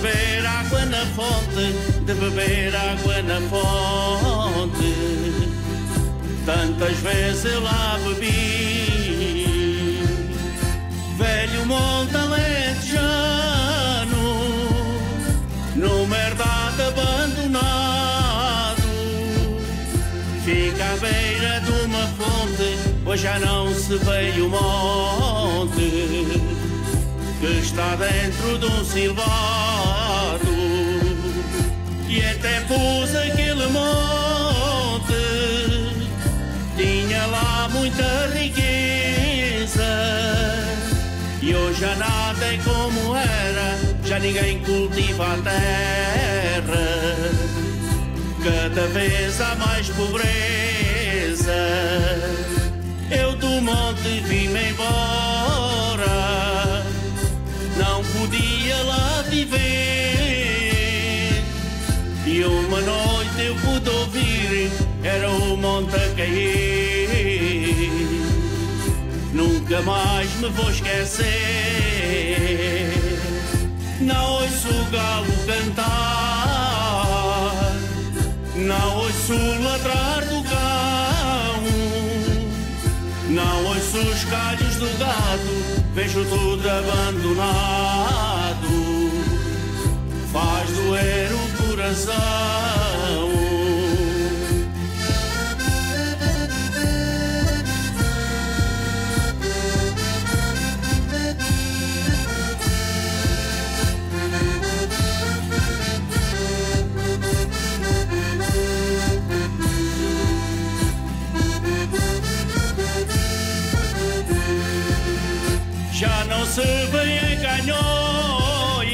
beber água na fonte, de beber água na fonte. Tantas vezes eu lá bebi, velho monte alentejano, numa herdade abandonado. Fica à beira de uma fonte, pois já não se vê o monte está dentro de um silvado e até pus aquele monte. Tinha lá muita riqueza. E hoje já nada é como era. Já ninguém cultiva a terra. Cada vez há mais pobreza. Eu do monte vim-me embora me vou esquecer. Não ouço o galo cantar, não ouço o ladrar do cão, não ouço os calhos do gado vejo tudo abandonado, faz doer o coração. Se vêem canhões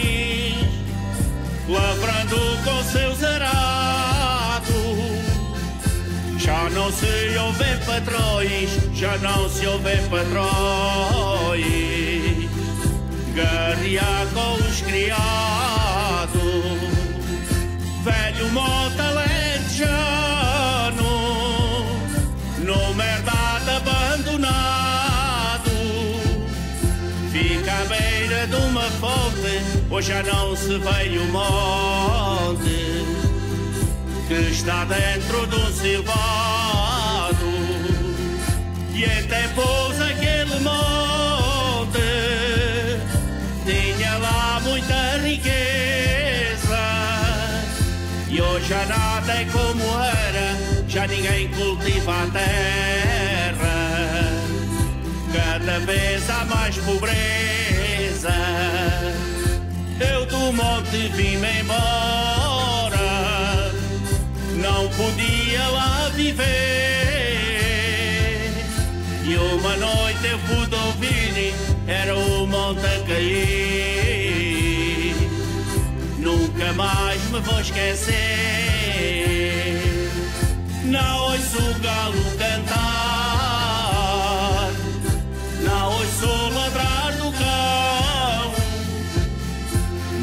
lavrando com seus arados. Já não se ouvem patrões, já não se ouvem patrões. Guerrear com os criados, hoje já não se vê o monte que está dentro do silvado. E até pôs aquele monte, tinha lá muita riqueza. E hoje já nada é como era, já ninguém cultiva a terra cada vez há mais pobreza. Vim-me embora, não podia lá viver. E uma noite eu pude ouvir, era o monte a cair. Nunca mais me vou esquecer. Não ouço o galo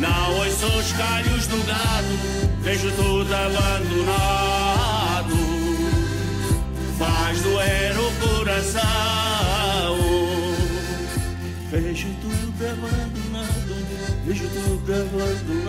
não ouço os calhos do gado, vejo tudo abandonado, faz doer o coração. Vejo tudo abandonado, vejo tudo abandonado,